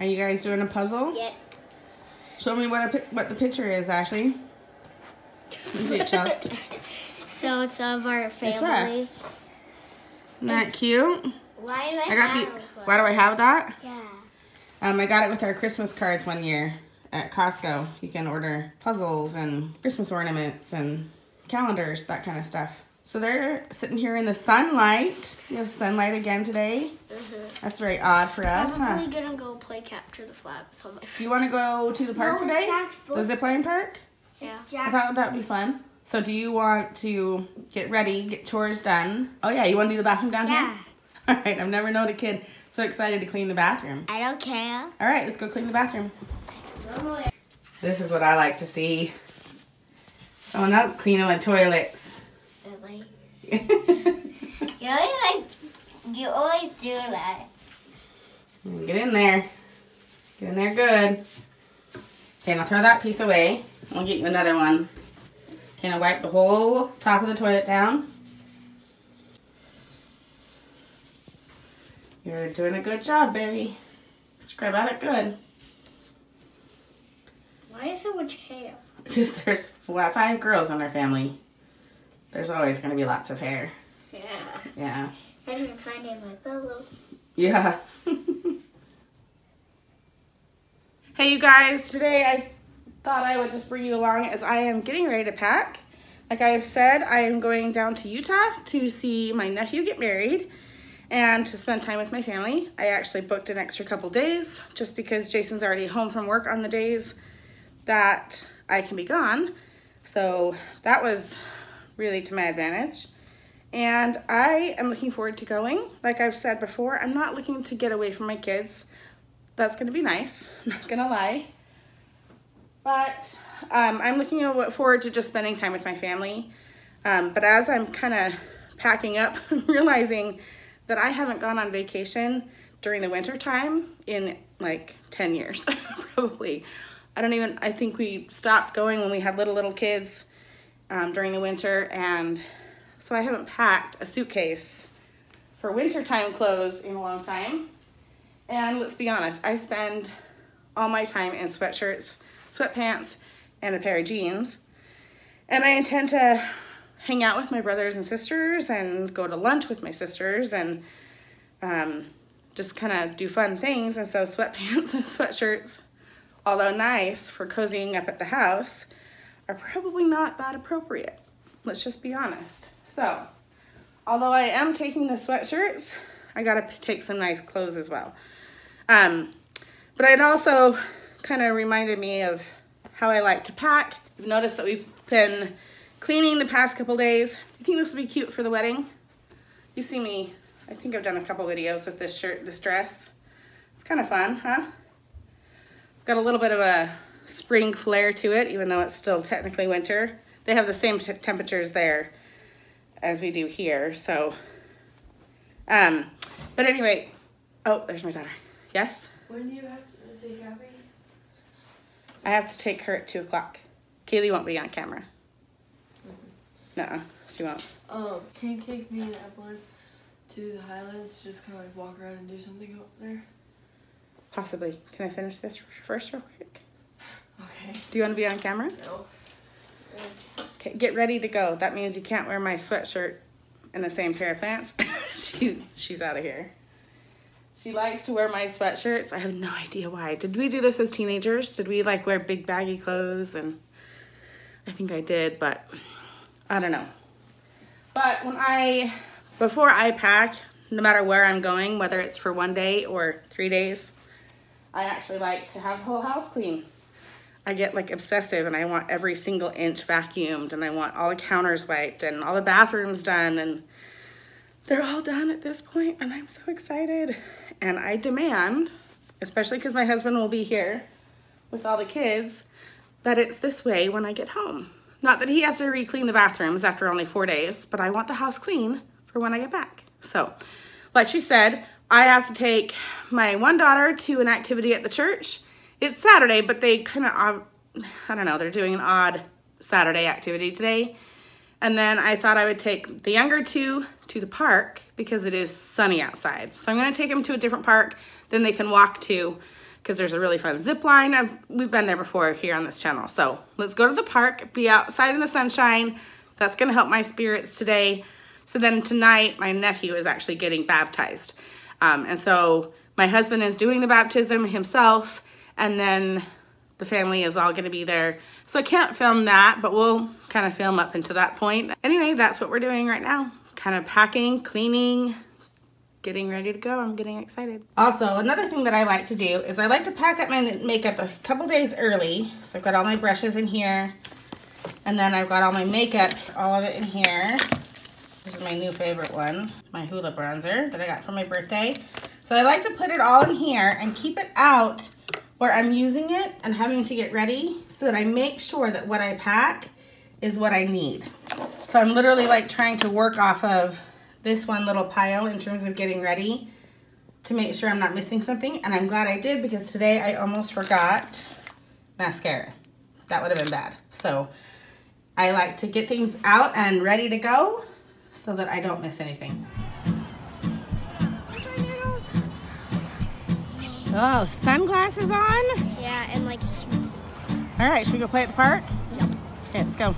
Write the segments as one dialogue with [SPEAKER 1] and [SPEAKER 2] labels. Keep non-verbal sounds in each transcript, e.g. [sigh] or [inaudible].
[SPEAKER 1] Are you guys doing a puzzle?
[SPEAKER 2] Yep.
[SPEAKER 1] Show me what a, what the picture is, Ashley. It. [laughs]
[SPEAKER 2] So it's of our
[SPEAKER 1] It's us. Isn't that cute?
[SPEAKER 2] Why do I,
[SPEAKER 1] I got
[SPEAKER 2] have
[SPEAKER 1] the. Why do I have that?
[SPEAKER 2] Yeah.
[SPEAKER 1] Um, I got it with our Christmas cards one year at Costco. You can order puzzles and Christmas ornaments and calendars, that kind of stuff. So they're sitting here in the sunlight. We have sunlight again today. Mm-hmm. That's very odd for us, huh?
[SPEAKER 2] Probably gonna go play capture the flag with all my friends.
[SPEAKER 1] Do you want to go to the park
[SPEAKER 2] No,
[SPEAKER 1] today?
[SPEAKER 2] Jack's
[SPEAKER 1] The
[SPEAKER 2] book.
[SPEAKER 1] zip line park?
[SPEAKER 2] Yeah.
[SPEAKER 1] I thought that would be fun. So do you want to get ready, get chores done? Oh yeah, you want to do the bathroom down
[SPEAKER 2] Yeah.
[SPEAKER 1] here? Yeah. [laughs] All right, I've never known a kid so excited to clean the bathroom.
[SPEAKER 2] I don't care.
[SPEAKER 1] All right, let's go clean the bathroom. This is what I like to see. Someone else cleaning my toilets. [laughs]
[SPEAKER 2] You always like. You always do that.
[SPEAKER 1] Get in there. Get in there good. Okay, now throw that piece away. We'll get you another one. Okay, now wipe the whole top of the toilet down. You're doing a good job, baby. Scrub at it good.
[SPEAKER 2] Why is so much hair?
[SPEAKER 1] Because [laughs] there's five girls in our family. There's always going to be lots of hair.
[SPEAKER 2] Yeah.
[SPEAKER 1] Yeah.
[SPEAKER 2] I didn't find it in my pillow.
[SPEAKER 1] Yeah. hey, you guys. Today I thought I would just bring you along as I am getting ready to pack. Like I've said, I am going down to Utah to see my nephew get married and to spend time with my family. I actually booked an extra couple days just because Jason's already home from work on the days that I can be gone. So that was really to my advantage. And I am looking forward to going. Like I've said before, I'm not looking to get away from my kids. That's going to be nice, I'm [laughs] not going to lie. But um, I'm looking forward to just spending time with my family. Um, but as I'm kind of packing up, [laughs] I'm realizing that I haven't gone on vacation during the winter time in like 10 years, [laughs] probably. I don't even, I think we stopped going when we had little, little kids um, during the winter. And so I haven't packed a suitcase for wintertime clothes in a long time. And let's be honest, I spend all my time in sweatshirts, sweatpants, and a pair of jeans. And I intend to hang out with my brothers and sisters and go to lunch with my sisters and um, just kind of do fun things. And so sweatpants [laughs] and sweatshirts, although nice for cozying up at the house, are probably not that appropriate. Let's just be honest. So, although I am taking the sweatshirts, I gotta take some nice clothes as well. Um, but it also kind of reminded me of how I like to pack. You've noticed that we've been cleaning the past couple days. I think this will be cute for the wedding. You see me, I think I've done a couple videos with this shirt, this dress. It's kind of fun, huh? It's got a little bit of a spring flair to it, even though it's still technically winter. They have the same t- temperatures there as we do here, so. Um, but anyway, oh, there's my daughter. Yes?
[SPEAKER 3] When do you have to take Abby?
[SPEAKER 1] I have to take her at 2 o'clock. Kaylee won't be on camera. No, she won't.
[SPEAKER 3] Um, can you take me and Evelyn to the Highlands? Just kind of like walk around and do something up there.
[SPEAKER 1] Possibly. Can I finish this first, real quick?
[SPEAKER 3] Okay.
[SPEAKER 1] Do you want to be on camera?
[SPEAKER 3] No.
[SPEAKER 1] Okay, get ready to go. That means you can't wear my sweatshirt and the same pair of pants. [laughs] she, she's out of here. She likes to wear my sweatshirts. I have no idea why. Did we do this as teenagers? Did we like wear big baggy clothes? And I think I did, but I don't know. But when I, before I pack, no matter where I'm going, whether it's for one day or three days, I actually like to have the whole house clean. I get like obsessive and I want every single inch vacuumed and I want all the counters wiped and all the bathrooms done and they're all done at this point and I'm so excited. And I demand, especially because my husband will be here with all the kids, that it's this way when I get home. Not that he has to re-clean the bathrooms after only four days, but I want the house clean for when I get back. So, like she said, I have to take my one daughter to an activity at the church. It's Saturday, but they kind of, I don't know, they're doing an odd Saturday activity today. And then I thought I would take the younger two to the park because it is sunny outside. So I'm gonna take them to a different park than they can walk to because there's a really fun zip line. I've, we've been there before here on this channel. So let's go to the park, be outside in the sunshine. That's gonna help my spirits today. So then tonight, my nephew is actually getting baptized. Um, and so my husband is doing the baptism himself, and then the family is all gonna be there. So I can't film that, but we'll kind of film up into that point. Anyway, that's what we're doing right now. Kind of packing, cleaning, getting ready to go. I'm getting excited. Also, another thing that I like to do is I like to pack up my makeup a couple days early. So I've got all my brushes in here. And then I've got all my makeup, all of it in here. This is my new favorite one, my Hoola bronzer that I got for my birthday. So I like to put it all in here and keep it out where I'm using it and having to get ready so that I make sure that what I pack is what I need. So I'm literally like trying to work off of this one little pile in terms of getting ready to make sure I'm not missing something. And I'm glad I did because today I almost forgot mascara. That would have been bad. So I like to get things out and ready to go so that I don't miss anything. Oh, sunglasses on?
[SPEAKER 2] Yeah, and like shoes.
[SPEAKER 1] All right, should we go play at the park?
[SPEAKER 2] Yep.
[SPEAKER 1] Okay, let's go.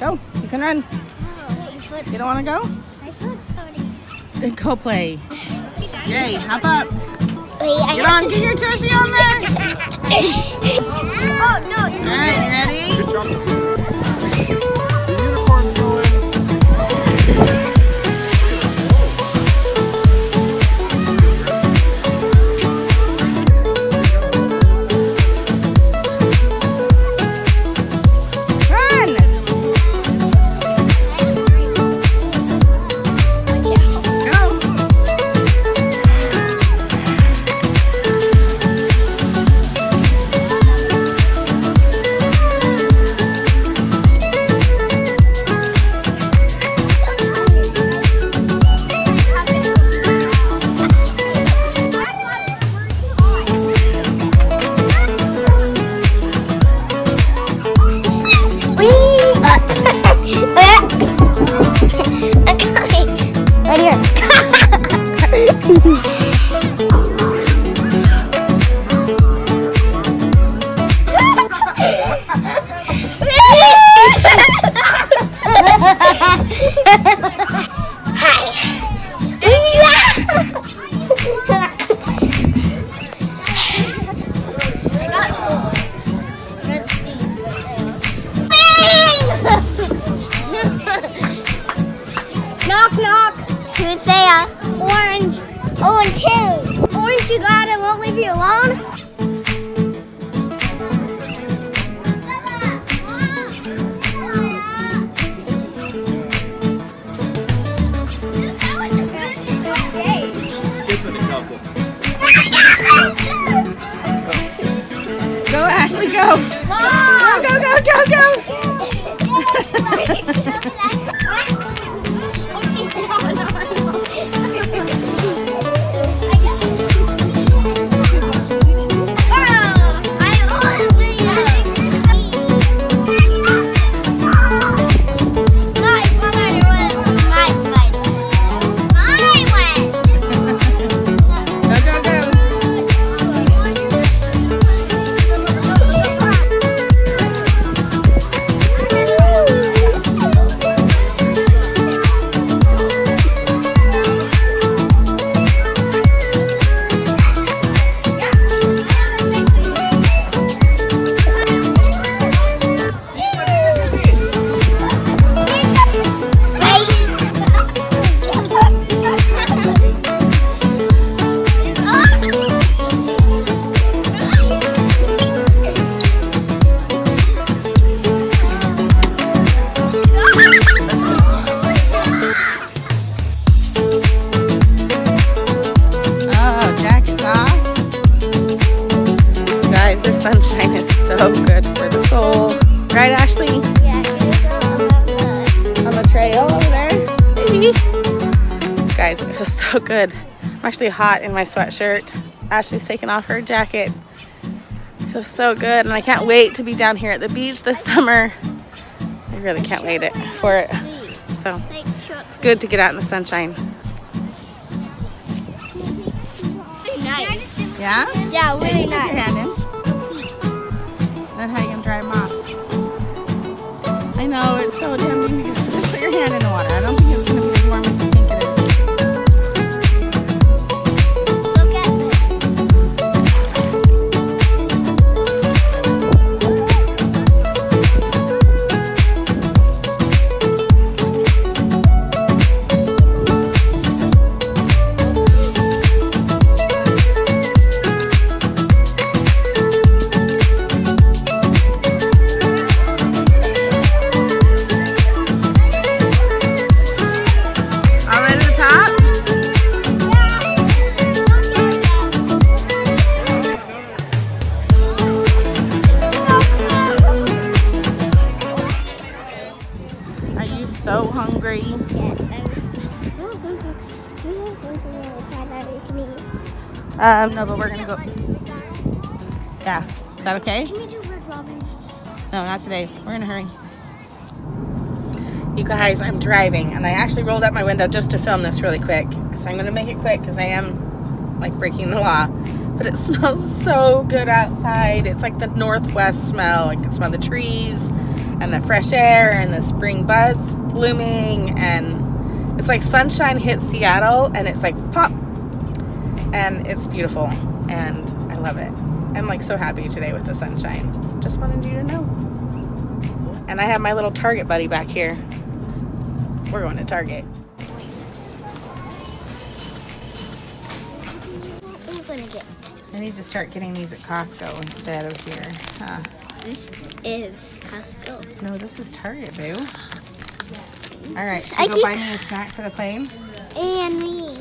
[SPEAKER 1] Go, you can run.
[SPEAKER 2] Oh, your foot.
[SPEAKER 1] You don't wanna go?
[SPEAKER 2] My foot's already.
[SPEAKER 1] Then go play. Yay, hop up.
[SPEAKER 2] Wait, I
[SPEAKER 1] Get on, get your tushy on there.
[SPEAKER 2] oh no.
[SPEAKER 1] All right, you ready?
[SPEAKER 4] Good job.
[SPEAKER 2] Orange. Orange who? Orange you got it won't leave you alone.
[SPEAKER 4] She's skipping a couple.
[SPEAKER 1] Go, Ashley, go! Go, go, good. I'm actually hot in my sweatshirt. Ashley's taking off her jacket. Feels so good, and I can't wait to be down here at the beach this [laughs] summer. I really can't wait it for it. So it's good to get out in the sunshine.
[SPEAKER 2] Nice.
[SPEAKER 1] Yeah?
[SPEAKER 2] Yeah, really
[SPEAKER 1] Put your
[SPEAKER 2] nice.
[SPEAKER 1] hand in. That's how you can dry them off. I know, it's so tempting to just put your hand in the water. I don't so hungry? Um, no, but we're gonna go. Yeah, is that okay?
[SPEAKER 2] Can we do Red Robin?
[SPEAKER 1] No, not today. We're in a hurry. You guys, I'm driving, and I actually rolled up my window just to film this really quick because I'm going to make it quick because I am like breaking the law. But it [laughs] smells so good outside. It's like the northwest smell. I can smell the trees and the fresh air and the spring buds blooming, and it's like sunshine hits Seattle, and it's like pop, and it's beautiful, and I love it. I'm like so happy today with the sunshine. Just wanted you to know. And I have my little Target buddy back here. We're going to Target.
[SPEAKER 2] I'm gonna get
[SPEAKER 1] I need to start getting these at Costco instead of here. Huh.
[SPEAKER 2] this is Costco.
[SPEAKER 1] No, this is Target, boo. All right, should
[SPEAKER 2] I
[SPEAKER 1] go buy me a snack for the plane?
[SPEAKER 2] And me.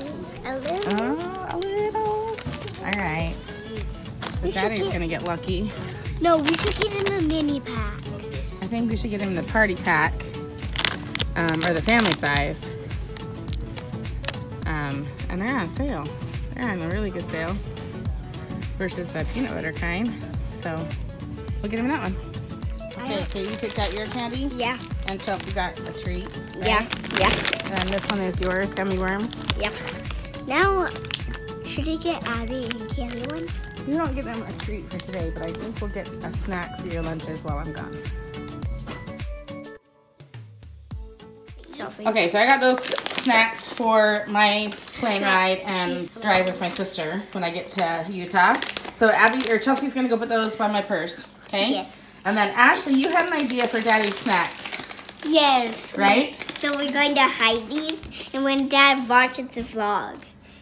[SPEAKER 2] A little.
[SPEAKER 1] Oh, a little. All right. So Daddy's gonna get lucky.
[SPEAKER 2] No, we should get in a mini pack.
[SPEAKER 1] I think we should get him the party pack, um, or the family size. Um, and they're on sale. They're on a really good sale versus the peanut butter kind. So we'll get him that one. Okay, so you picked out your candy,
[SPEAKER 2] Yeah.
[SPEAKER 1] And Chelsea got a treat. right?
[SPEAKER 2] Yeah. Yeah.
[SPEAKER 1] And this one is yours, gummy worms.
[SPEAKER 2] Yeah. Now, should we get Abby and Candy one?
[SPEAKER 1] We don't get them a treat for today, but I think we'll get a snack for your lunches while I'm gone.
[SPEAKER 2] Chelsea.
[SPEAKER 1] Okay, so I got those snacks for my plane ride and drive with my sister when I get to Utah. So Abby or Chelsea's gonna go put those by my purse. Okay.
[SPEAKER 2] Yes.
[SPEAKER 1] And then Ashley, you had an idea for Daddy's snacks,
[SPEAKER 2] Yes.
[SPEAKER 1] right?
[SPEAKER 2] So we're going to hide these, and when Dad watches the vlog,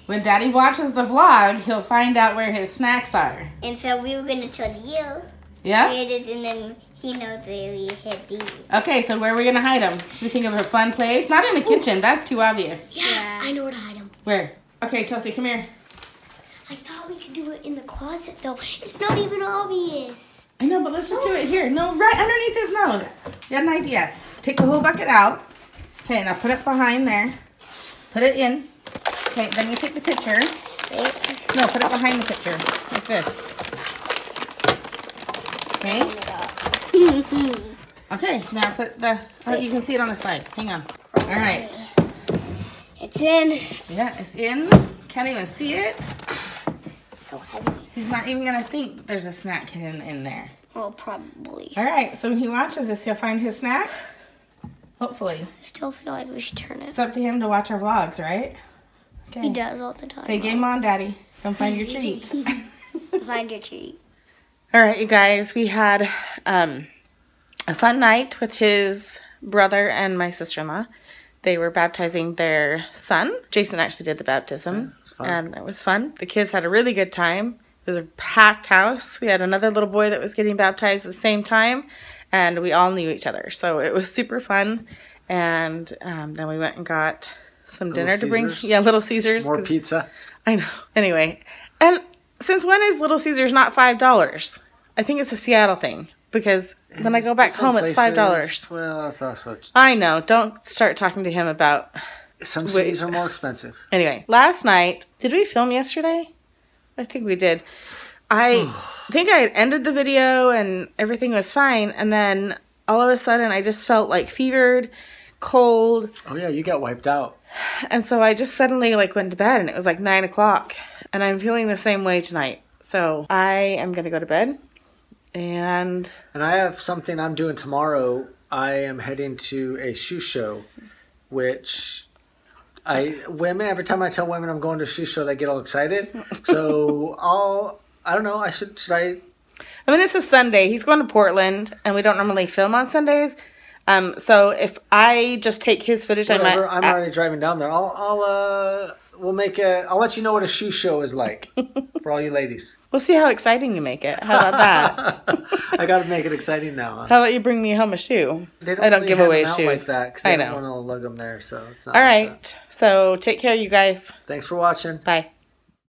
[SPEAKER 1] When Daddy watches the vlog, he'll find out where his snacks are.
[SPEAKER 2] and so we were going to tell you
[SPEAKER 1] Yeah.
[SPEAKER 2] where it is, and then he knows where we hid these.
[SPEAKER 1] Okay, so where are we gonna hide them? Should we think of a fun place? Not in the kitchen. That's too obvious.
[SPEAKER 2] Yeah, I know where to hide them.
[SPEAKER 1] Where? Okay, Chelsea, come here.
[SPEAKER 2] I thought we could do it in the closet though. It's not even obvious.
[SPEAKER 1] I know, but let's just do it here. No, right underneath his nose. You had an idea. Take the whole bucket out. Okay, now put it behind there. Put it in. Okay, then you take the picture. No, put it behind the picture. Like this. Okay? [laughs] Okay, now put the, oh, you can see it on the side. Hang on. All right.
[SPEAKER 2] It's in.
[SPEAKER 1] Yeah, it's in. Can't even see it.
[SPEAKER 2] It's so heavy.
[SPEAKER 1] He's not even gonna think there's a snack hidden in there.
[SPEAKER 2] Well, probably.
[SPEAKER 1] All right, so when he watches this, he'll find his snack. Hopefully.
[SPEAKER 2] I still feel like we should turn it.
[SPEAKER 1] It's up to him to watch our vlogs, right? Okay.
[SPEAKER 2] He does all the time.
[SPEAKER 1] Say game on, Daddy. Come find your treat. [laughs] [laughs]
[SPEAKER 2] Find your treat.
[SPEAKER 1] All right, you guys, we had um, a fun night with his brother and my sister in law. They were baptizing their son. Jason actually did the baptism,
[SPEAKER 4] fun.
[SPEAKER 1] and it was fun. The kids had a really good time. It was a packed house. We had another little boy that was getting baptized at the same time, and we all knew each other. So it was super fun. And um, then we went and got some dinner to bring. Yeah, Little Caesars.
[SPEAKER 4] More pizza.
[SPEAKER 1] I know. Anyway, and since when is Little Caesars not five dollars? I think it's a Seattle thing because when I go back home, it's five dollars.
[SPEAKER 4] Well, that's also.
[SPEAKER 1] I know. Don't start talking to him about.
[SPEAKER 4] Some cities are more expensive.
[SPEAKER 1] Anyway, last night, did we film yesterday? I think we did. I [sighs] think I had ended the video and everything was fine, and then all of a sudden, I just felt like fevered, cold,
[SPEAKER 4] Oh yeah, you got wiped out.
[SPEAKER 1] and so I just suddenly like went to bed, and it was like nine o'clock, and I'm feeling the same way tonight. So I am gonna go to bed, and
[SPEAKER 4] And I have something I'm doing tomorrow. I am heading to a shoe show, which I women every time I tell women I'm going to a shoe show, they get all excited. So [laughs] I'll I don't know. I should should I
[SPEAKER 1] I mean this is Sunday. He's going to Portland, and we don't normally film on Sundays. Um, so if I just take his footage,
[SPEAKER 4] whatever.
[SPEAKER 1] I
[SPEAKER 4] I'm
[SPEAKER 1] might.
[SPEAKER 4] already driving down there. I'll I'll uh we'll make a I'll let you know what a shoe show is like [laughs] for all you ladies.
[SPEAKER 1] we'll see how exciting you make it. How about that? [laughs]
[SPEAKER 4] I got to make it exciting now. huh?
[SPEAKER 1] How about you bring me home a shoe?
[SPEAKER 4] They
[SPEAKER 1] I don't
[SPEAKER 4] really
[SPEAKER 1] give away shoes.
[SPEAKER 4] like that
[SPEAKER 1] I
[SPEAKER 4] don't want to lug them there. So it's not.
[SPEAKER 1] All
[SPEAKER 4] like that.
[SPEAKER 1] So take care, you guys.
[SPEAKER 4] Thanks for watching.
[SPEAKER 1] Bye.